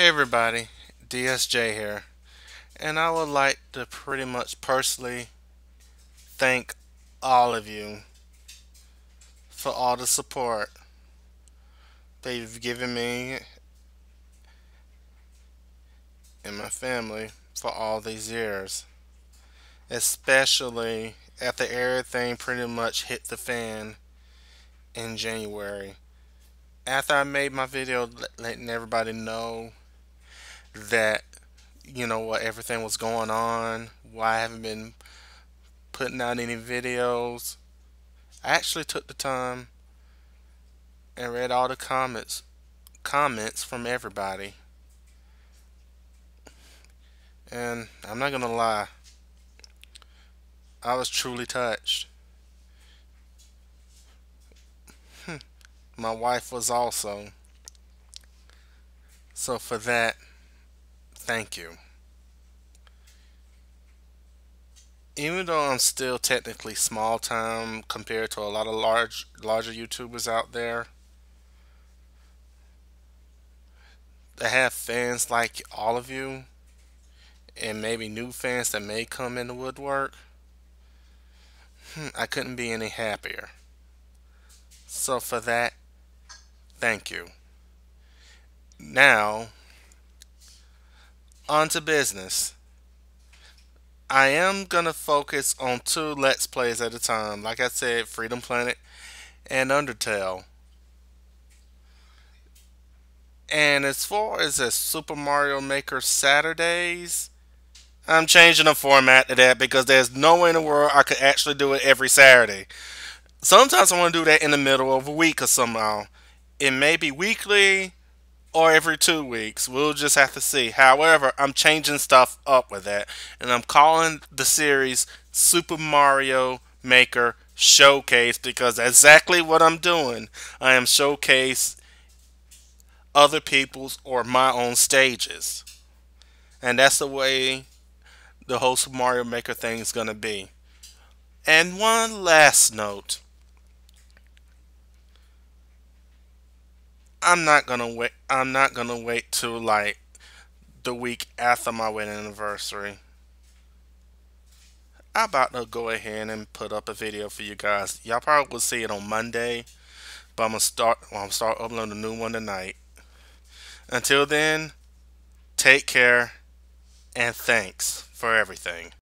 Hey everybody, DSJ here, and I would like to pretty much personally thank all of you for all the support that you've given me and my family for all these years, especially after everything pretty much hit the fan in January. After I made my video letting everybody know that you know what everything was going on, why I haven't been putting out any videos. I actually took the time and read all the comments comments from everybody. And I'm not gonna lie, I was truly touched. Hmm. My wife was also. So for that, Thank you. Even though I'm still technically small time compared to a lot of large larger YouTubers out there that have fans like all of you and maybe new fans that may come in the woodwork, hmm, I couldn't be any happier. So for that, thank you. Now, on to business. I am going to focus on two Let's Plays at a time. Like I said, Freedom Planet and Undertale. And as far as the Super Mario Maker Saturdays, I'm changing the format to that because there's no way in the world I could actually do it every Saturday. Sometimes I want to do that in the middle of a week or somehow. It may be weekly, or every two weeks. We'll just have to see. However, I'm changing stuff up with that, and I'm calling the series Super Mario Maker Showcase because exactly what I'm doing. I am showcase other people's or my own stages, and that's the way the whole Super Mario Maker thing is going to be. And one last note. I'm not gonna wait. I'm not gonna wait till like the week after my wedding anniversary. I'm about to go ahead and put up a video for you guys. Y'all probably will see it on Monday, but I'm gonna start. Well, I'm gonna start uploading a new one tonight. Until then, take care and thanks for everything.